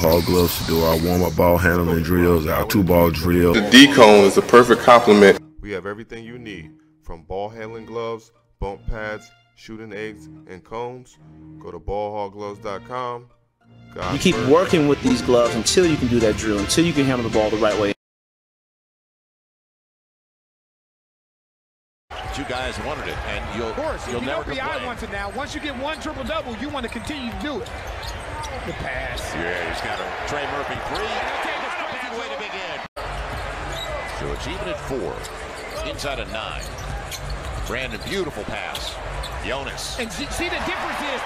Hog gloves to do our warm-up ball handling drills, our two-ball drill. The D-cone is a perfect complement. We have everything you need, from ball handling gloves, bump pads, shooting eggs, and cones. Go to ballhoggloves.com. You keep working with these gloves until you can do that drill, until you can handle the ball the right way. Two guys wanted it, and you'll, of course, you'll you never know complain. BI wants it now. Once you get one triple double, you want to continue to do it. The pass. Yeah, he's got a Trey Murphy three. Not a bad way to begin. So it's even at four. Inside of nine. Brandon, beautiful pass. Jonas. And see, see the difference is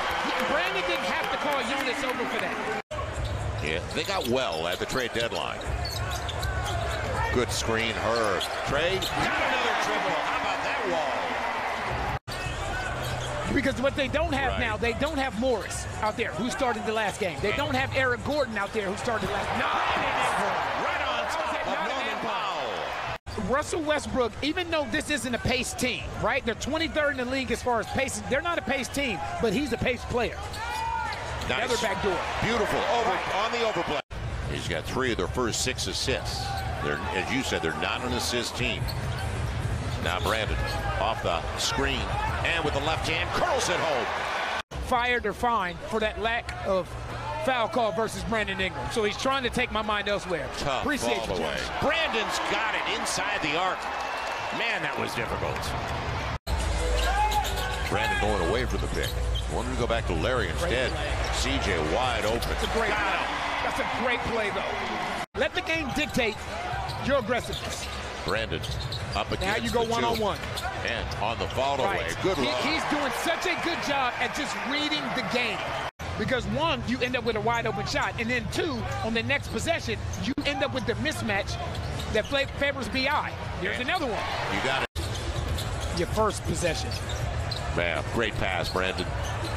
Brandon didn't have to call Jonas over for that. Yeah, they got well at the trade deadline. Good screen, Herb. Trey, got another dribble. How about that wall? Because what they don't have Right. now, they don't have Morris out there who started the last game. They don't have Eric Gordon out there who started last. Right on top of Not an Norman impact. Powell. Russell Westbrook, even though this isn't a pace team, right? They're 23rd in the league as far as pace. They're not a pace team, but he's a pace player. Nice. other back door. Beautiful over on the overplay. He's got three of their first six assists. They're, as you said, they're not an assist team. Now Brandon off the screen and with the left hand curls it home. Fired or fined for that lack of foul call versus Brandon Ingram. So he's trying to take my mind elsewhere. Tough Appreciate all you, the way. Josh. Brandon's got it inside the arc. Man, that was difficult. Brandon going away from the pick. Wanted to go back to Larry instead. CJ wide open. That's a great Got play. him. That's a great play, though. Let the game dictate your aggressiveness. Brandon up against Now you go the two. one-on-one. And on the follow away. Right. Good He- he's doing such a good job at just reading the game. Because one, you end up with a wide open shot, and then two, on the next possession, you end up with the mismatch that favors BI. Here's another one. You got it. Your first possession. Man, great pass, Brandon.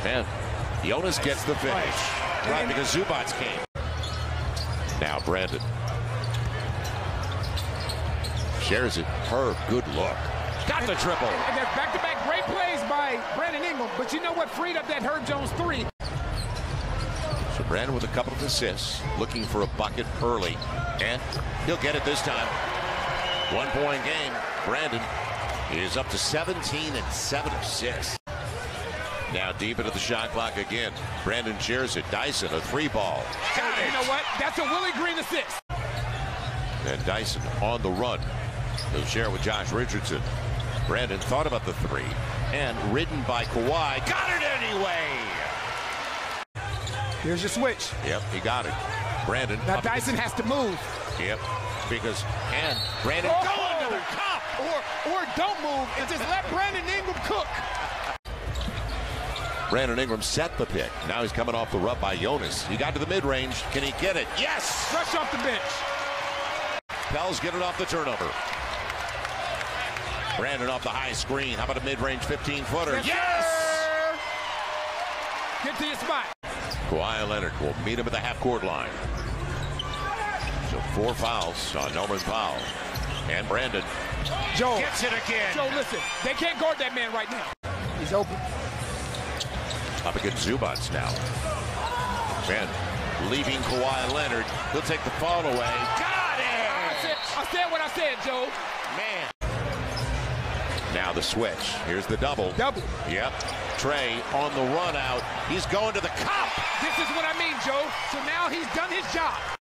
Man, Jonas gets the finish. Right. Right, because Zubac came. Now Brandon. Shares it. Herb, good look. Got the triple. And they're back-to-back great plays by Brandon Ingram. But you know what freed up that Herb Jones three? So Brandon with a couple of assists, looking for a bucket early, and he'll get it this time. One point game. Brandon is up to 17 and 7 assists. Now deep into the shot clock again. Brandon shares it. Dyson, a three ball. Got You know what? That's a Willie Green assist. And Dyson on the run. He'll share with Josh Richardson. Brandon thought about the three and ridden by Kawhi. Got it anyway. Here's your switch. Yep, he got it. Brandon. Now Dyson has to move. Yep, because and Brandon Oh! going to the cup. Or, or don't move and just let Brandon Ingram cook. Brandon Ingram set the pick. Now he's coming off the rub by Jonas. He got to the mid-range. Can he get it? Yes! Rush off the bench. Pels get it off the turnover. Brandon off the high screen. How about a mid-range 15-footer? Yes! sir. Get to your spot. Kawhi Leonard will meet him at the half-court line. So four fouls on Norman Powell. And Brandon Joe. gets it again. Joe, listen. They can't guard that man right now. He's open. Up against Zubac now. Man, leaving Kawhi Leonard. He'll take the fall away. Got I said, I said what I said, Joe. Man. Now the switch. Here's the double. Double. Yep. Trey on the run out. He's going to the cup. This is what I mean, Joe. So now he's done his job.